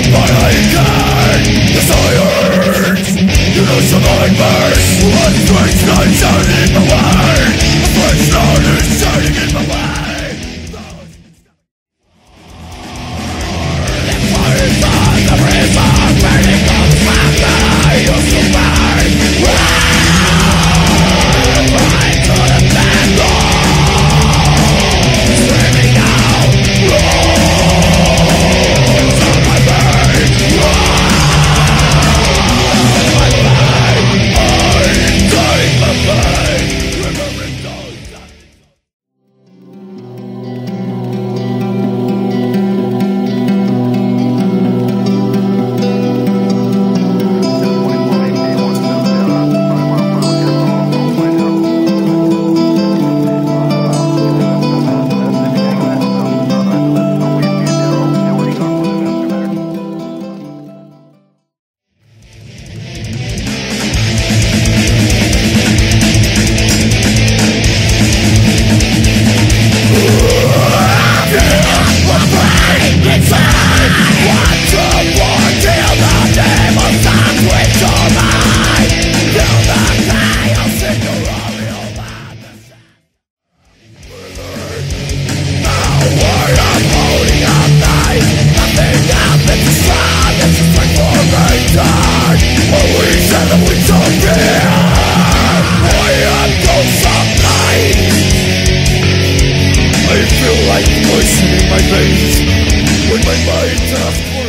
The I can't The silence You lose your nightmares When strength I feel like moistening my veins With my mind